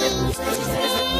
Demonized,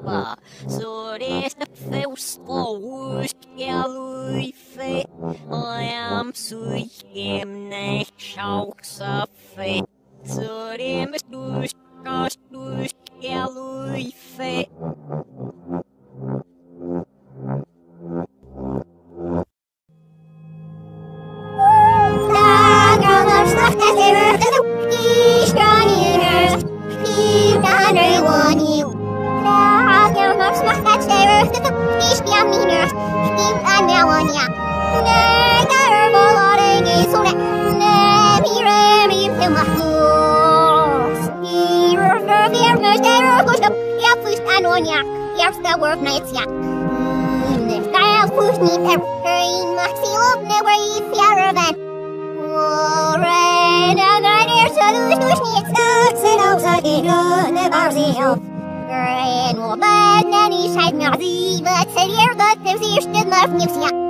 näppa Så uska luife Och jag suikemne schauksa fe Så det med Work nights, yeah. Style push me every maxi love never eat fairer than Oren and I near solution which needs to out again never see you Green woman and he said me but said you're good to see you stood love music Him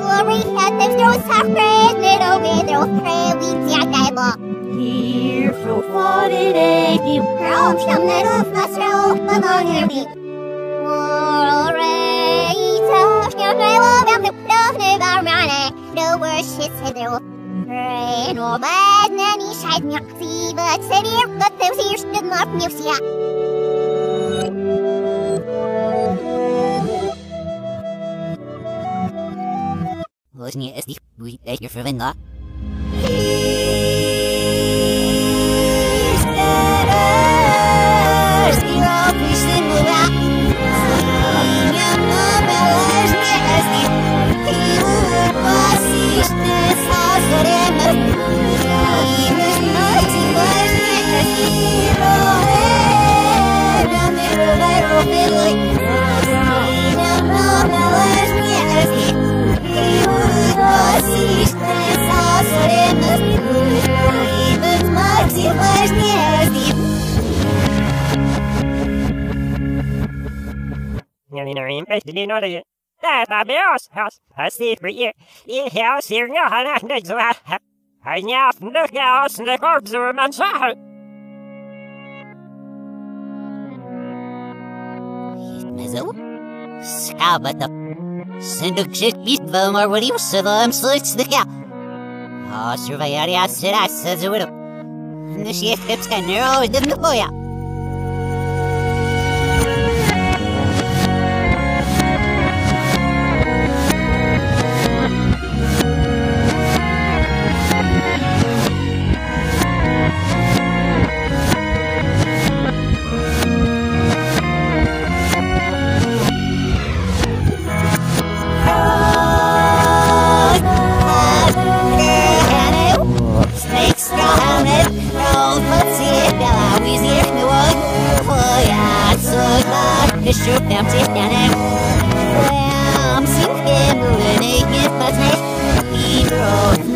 Had them throws half praise, little widow, pray we bought. Here for what it ain't you Help some little muscle, but on your feet. All right, so you may love them to love me about money. The worst shit said there was rain or bad, nanny side maxi, but said here, but those ears did not music. nie jest ich bój je verwenga. Bears house. I see for you. In house here, no, I know so I. I now look out, the corpse of a man shot. Mezo? Skabata. Senduk shit beat them or what you said I'm slits the surveyor ya sıra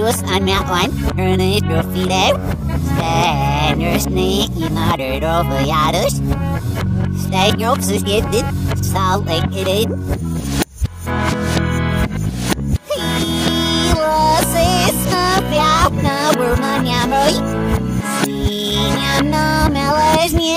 Rošus an Mountline, Ernest Profile, Stanners Nicky Matter over Yados, Stan Ropes is gifted, Salt Lake. He was a snuff out, now we're my no melas nie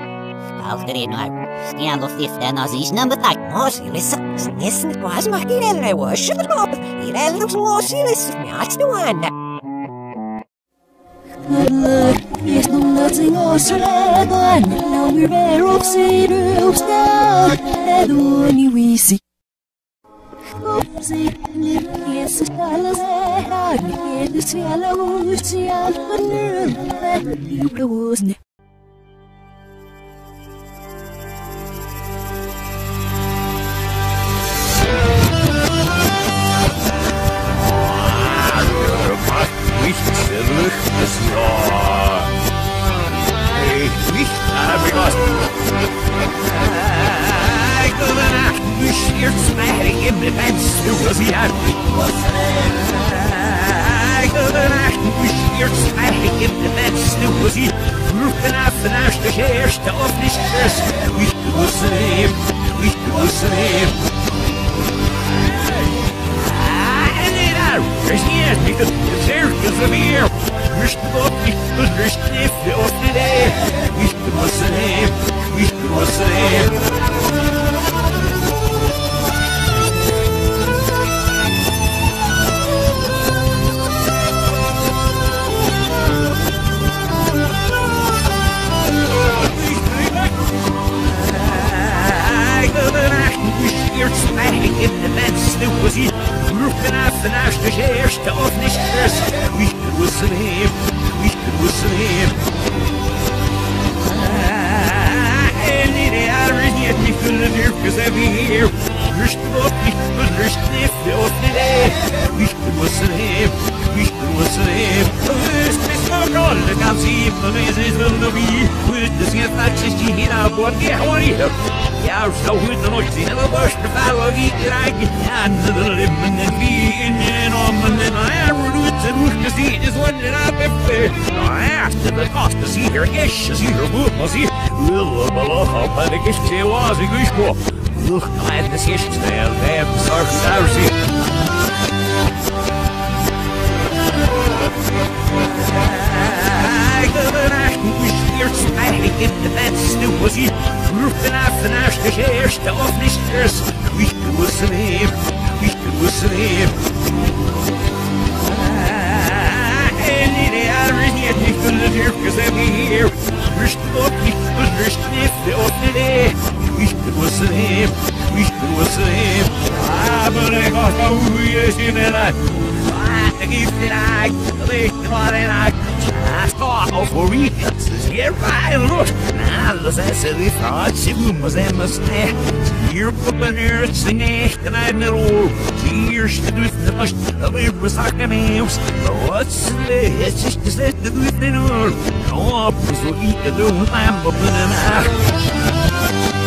Afgrenar. Stian och fiften av sisnan betak. Mosilis. Snissen kwas ma hirelne wo shudrop. Hirelus mosilis. Miatsnu anna. Kvarlar. Yes, no nothing or sredan. Now we're bare of sirups now. Edoni wisi. Kopsi. Yes, talas ehar. Yes, fiala ustial. Vanur. Yuka wosne. The fence, who was he? Roofing off the nacht, the hairs, the off this dress, we do the same, we do the same. And then I, there's yes, because the circus of here. Wish the book, wish the sniff, the off mensen was hij roepen af de eerste of niet dus wie was hem wie was hem en in de jaren niet niet kunnen doen because every year Rust op niet rust niet of niet wie was hem wie was hem rust is voor alle kan zien van deze is wel nog wie moet de schip acties die hier aan boord die hoor Ja, zo goed nog zien. En we borsten vouwen wie krijg je aan de limmen en wie in en om en en I root en hoe gezien is wat er op heeft. Nou ja, de kost is hier, is is hier, goed was hier. Wil belach op en ik is ze was ik is ko. Look, I had this is there, there, sorry, sorry. Smiling the bed, snoop was he roofing off the naast de eerste of niet dus wie was er hem wie was er hem en in de jaren niet niet kunnen doen because every year rust op niet rust niet de of niet wie was er hem wie was er hem ah maar ik was van hoe je zin in het ah ik geef het uit licht maar in uit Auf Horrigens, hier bei Lust. Na, das ist wie Frau, sie muss immer stehen. Hier op een uur zing echt en uit naar oor. Hier staat uit de last, dat weer bezakken meeuws. Wat is de het is gezet, dat doet in oor. Op, zo iets te doen, maar op een nacht.